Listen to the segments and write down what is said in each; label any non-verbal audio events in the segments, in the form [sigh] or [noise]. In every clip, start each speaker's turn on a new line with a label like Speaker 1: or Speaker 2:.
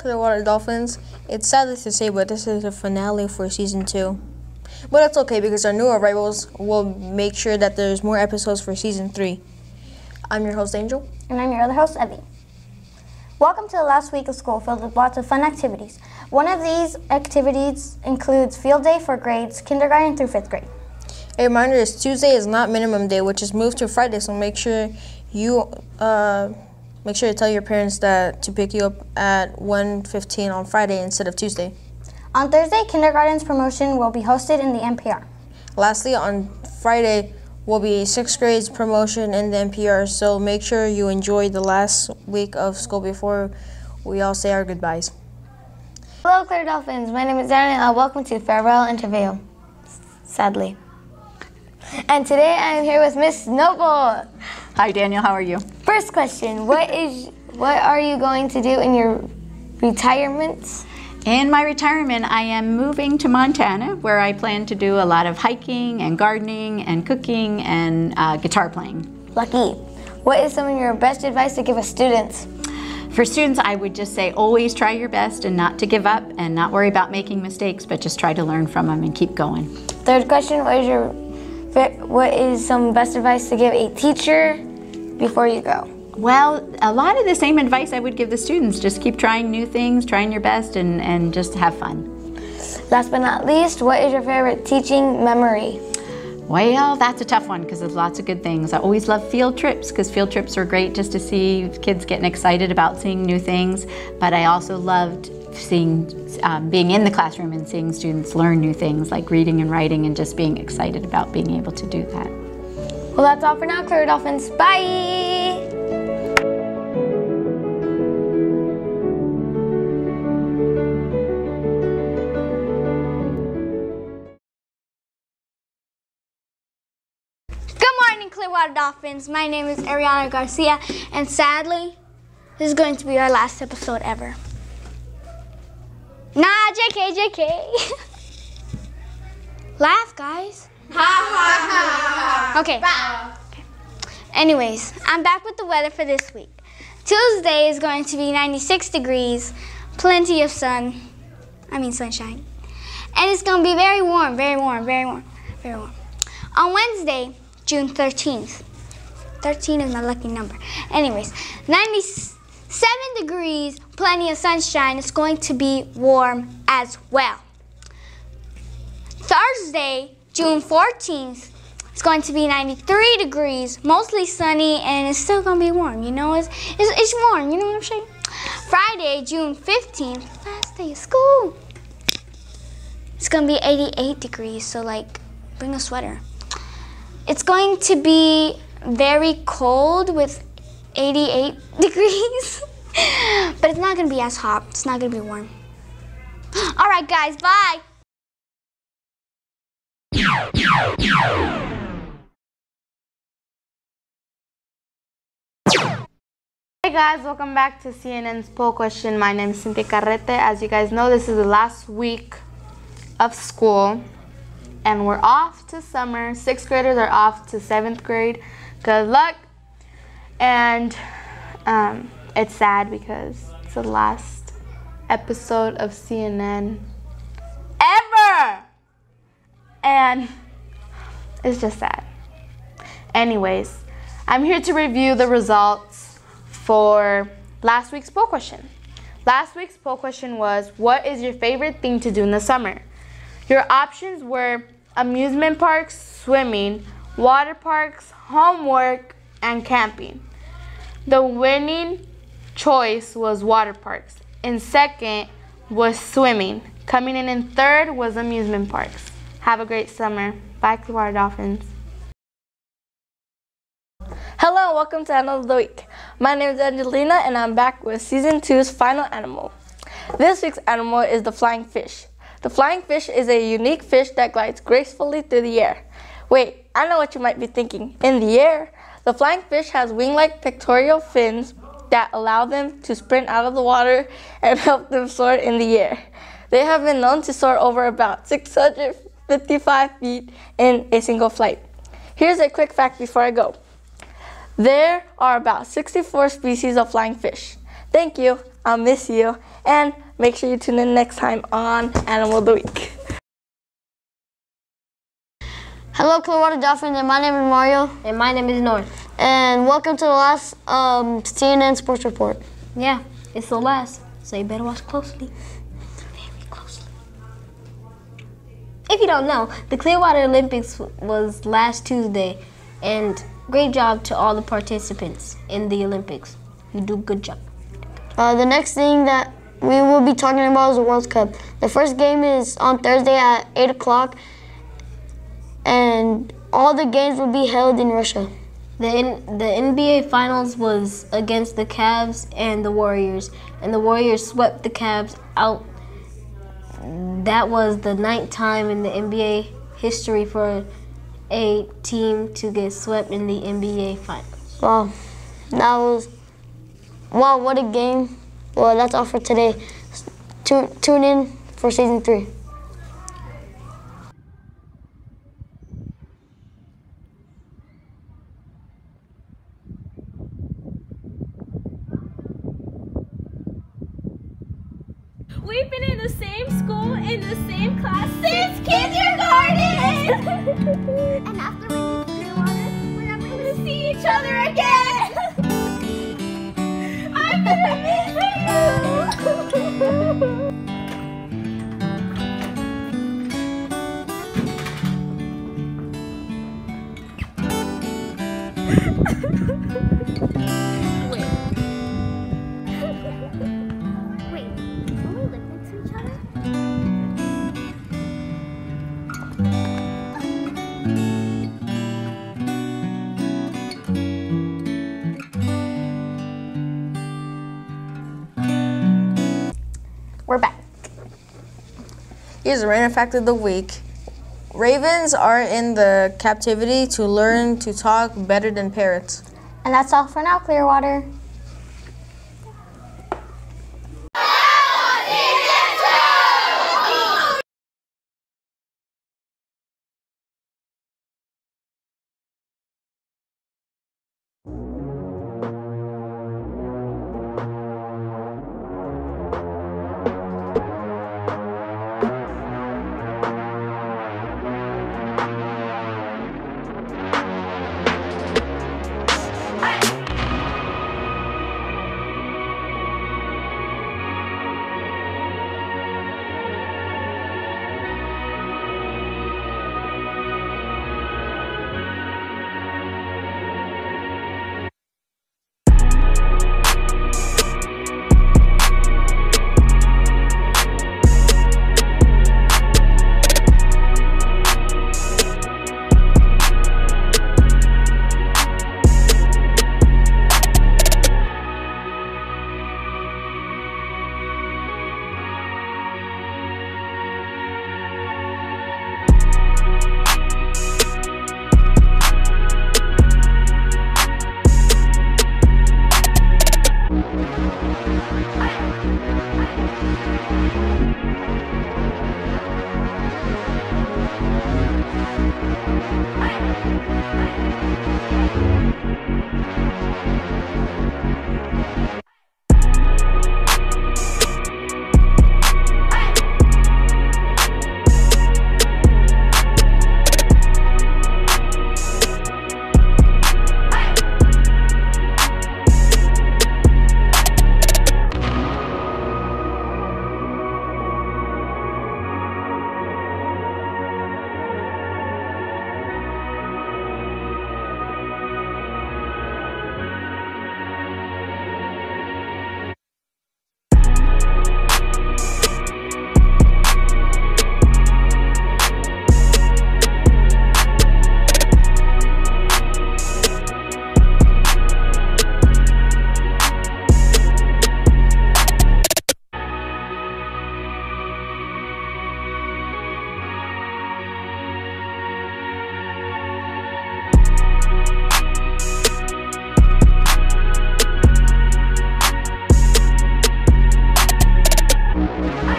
Speaker 1: Hello, Water Dolphins. It's sadly to say, but this is the finale for season two. But it's okay because our new arrivals will make sure that there's more episodes for season three. I'm your host, Angel.
Speaker 2: And I'm your other host, Evie. Welcome to the last week of school filled with lots of fun activities. One of these activities includes field day for grades kindergarten through fifth grade.
Speaker 1: A reminder is Tuesday is not minimum day, which is moved to Friday, so make sure you uh, make sure to tell your parents that to pick you up at 1.15 on Friday instead of Tuesday.
Speaker 2: On Thursday, kindergarten's promotion will be hosted in the MPR.
Speaker 1: Lastly, on Friday will be sixth grade's promotion in the MPR, so make sure you enjoy the last week of school before we all say our goodbyes.
Speaker 2: Hello, Clear Dolphins. My name is Aaron, and uh, welcome to Farewell Interview. Sadly. And today I am here with Miss Noble.
Speaker 3: Hi, Daniel. How are you?
Speaker 2: First question: What is what are you going to do in your retirement?
Speaker 3: In my retirement, I am moving to Montana, where I plan to do a lot of hiking and gardening and cooking and uh, guitar playing.
Speaker 2: Lucky. What is some of your best advice to give a student?
Speaker 3: For students, I would just say always try your best and not to give up and not worry about making mistakes, but just try to learn from them and keep going.
Speaker 2: Third question: What is your what is some best advice to give a teacher before you go?
Speaker 3: Well, a lot of the same advice I would give the students. Just keep trying new things, trying your best, and, and just have fun.
Speaker 2: Last but not least, what is your favorite teaching memory?
Speaker 3: Well, that's a tough one because there's lots of good things. I always love field trips because field trips are great just to see kids getting excited about seeing new things. But I also loved seeing, um, being in the classroom and seeing students learn new things like reading and writing and just being excited about being able to do that.
Speaker 2: Well, that's all for now, Clear Dolphins. Bye! Good morning, Clearwater Dolphins. My name is Ariana Garcia, and sadly, this is going to be our last episode ever. Nah, JK, JK. [laughs] Laugh, guys. Okay. Okay. Anyways, I'm back with the weather for this week. Tuesday is going to be 96 degrees, plenty of sun. I mean sunshine. And it's going to be very warm, very warm, very warm, very warm. On Wednesday, June 13th. 13 is my lucky number. Anyways, 97 degrees, plenty of sunshine. It's going to be warm as well. Thursday, June 14th, it's going to be 93 degrees, mostly sunny, and it's still going to be warm. You know, it's, it's, it's warm. You know what I'm saying? Friday, June 15th, last day of school. It's going to be 88 degrees, so like, bring a sweater. It's going to be very cold with 88 [laughs] degrees, but it's not going to be as hot. It's not going to be warm. All right, guys, bye.
Speaker 4: Hey guys, welcome back to CNN's poll question. My name is Cynthia Carrete. As you guys know, this is the last week of school and we're off to summer. Sixth graders are off to seventh grade. Good luck. And um, it's sad because it's the last episode of CNN ever. And it's just sad. Anyways, I'm here to review the results for last week's poll question. Last week's poll question was What is your favorite thing to do in the summer? Your options were amusement parks, swimming, water parks, homework, and camping. The winning choice was water parks. In second was swimming. Coming in in third was amusement parks. Have a great summer. Bye, Clearwater Dolphins.
Speaker 5: Hello, and welcome to Animal of the Week. My name is Angelina, and I'm back with Season 2's final animal. This week's animal is the flying fish. The flying fish is a unique fish that glides gracefully through the air. Wait, I know what you might be thinking. In the air, the flying fish has wing-like pectoral fins that allow them to sprint out of the water and [laughs] help them soar in the air. They have been known to soar over about 655 feet in a single flight. Here's a quick fact before I go. There are about 64 species of flying fish. Thank you. I'll miss you. And make sure you tune in next time on Animal of the Week.
Speaker 6: Hello, Clearwater Dolphins, and my name is Mario,
Speaker 7: And my name is North.
Speaker 6: and welcome to the last um, CNN Sports Report.
Speaker 7: Yeah, it's the last, so you better watch closely. Very closely. If you don't know, the Clearwater Olympics was last Tuesday, and great job to all the participants in the Olympics. You do a good job.
Speaker 6: Uh, the next thing that we will be talking about is the World Cup. The first game is on Thursday at 8 o'clock, and all the games will be held in Russia.
Speaker 7: The N- the NBA Finals was against the Cavs and the Warriors, and the Warriors swept the Cavs out. That was the ninth time in the NBA history for a team to get swept in the NBA Finals.
Speaker 6: Wow, that was wow! What a game! Well, that's all for today. Tune tune in for season three.
Speaker 8: We've been in the same school, in the same class since kindergarten! [laughs] and after we leave Clearwater, we're never gonna see each other again!
Speaker 1: Here's a random fact of the week. Ravens are in the captivity to learn to talk better than parrots.
Speaker 2: And that's all for now, Clearwater.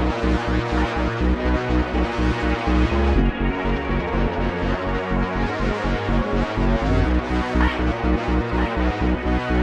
Speaker 8: I'm sorry.